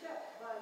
check, but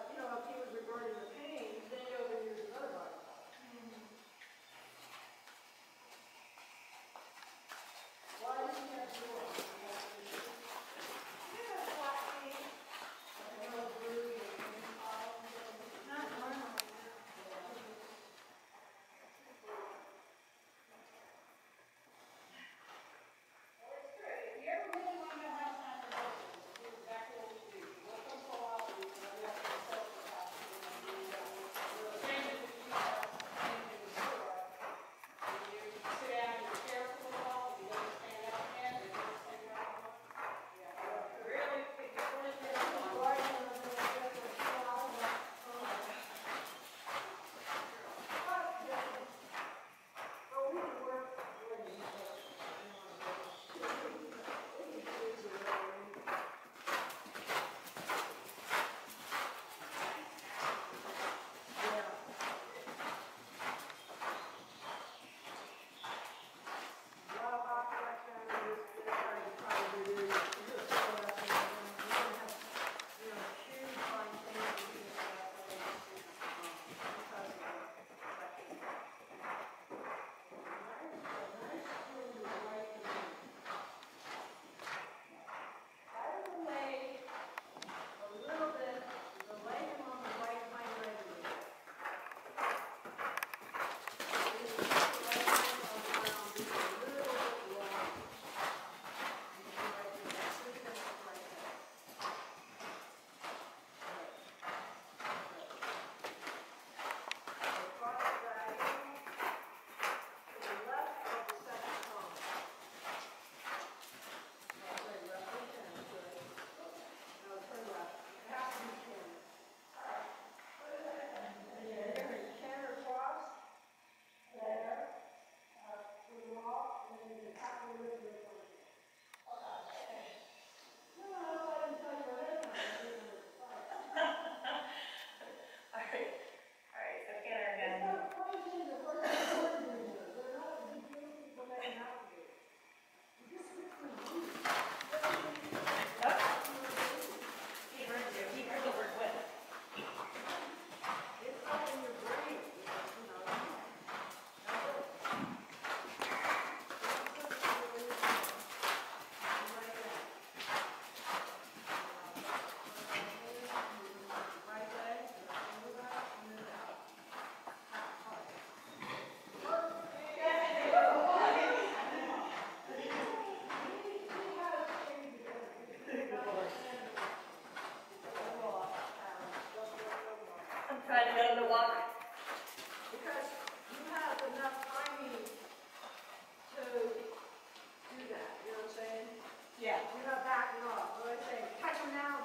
kind don't know why. Because you have enough timing to do that, you know what I'm saying? Yeah. You're not backing off. What I'm saying, catch them now.